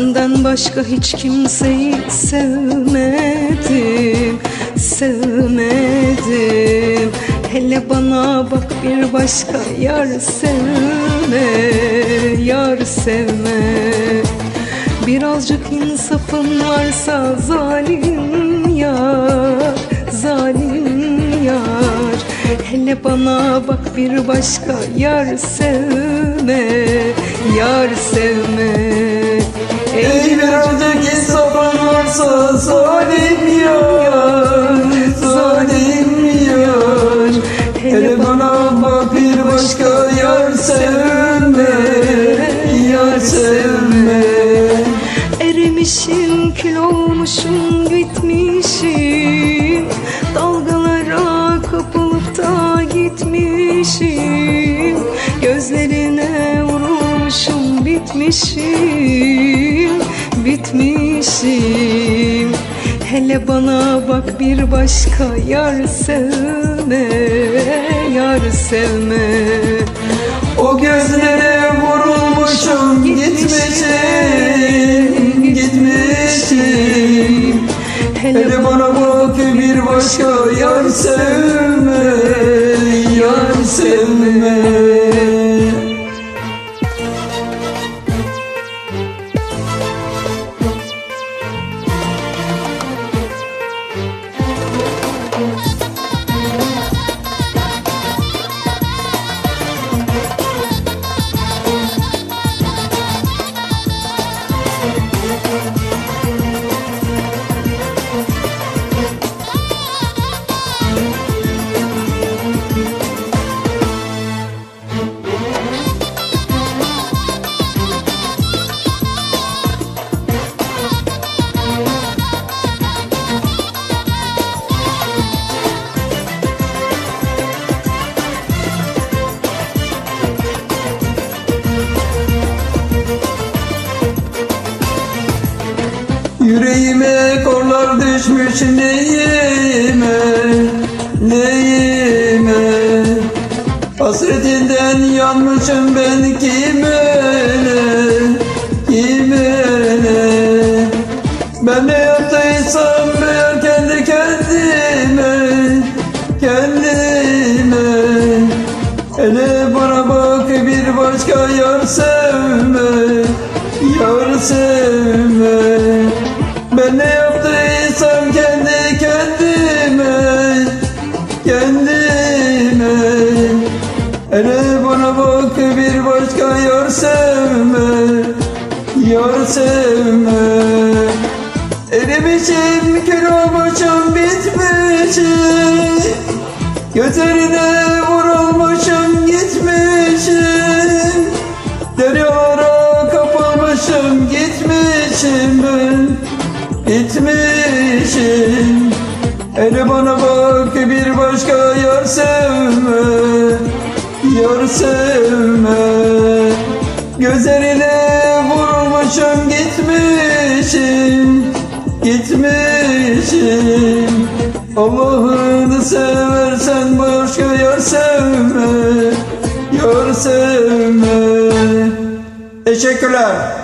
Senden başka hiç kimseyi sevmedim Sevmedim. Hele bana bak bir başka yar sevme Yar sevme. Birazcık insafın varsa zalim yar Zalim yar. Hele bana bak bir başka yar sevme Yar sevme zalim yar Zalim yar Hele bana bak bir başka yar sevme Yar sevme Erimişim kül olmuşum gitmişim. Dalgalara kapılıp da gitmişim. Gözlerine vurulmuşum bitmişim Bitmişim Hele bana bak bir başka yar sevme Yar sevme. O gözlere vurulmuşum gitmişim Gitmişim Hele bana bak bir başka yar sevme Yüreğime korlar düşmüş neyime Neyime? Hasretinden yanmışım ben kime ne Kime ne? Ben ne yaptıysam meğer kendi kendime Kendime. Hele Ne yaptıysam kendi kendime Kendime. Hele bana bak bir başka yar sevme Yar sevme. Erimişim kül olmuşum bitmişim Gözlerine Gitmişim. Hele bana bak bir başka yar sevme Yar sevme. Gözlerine vurulmuşum gitmişim Gitmişim. Allah'ını seversen başka yar sevme Yar sevme. Teşekkürler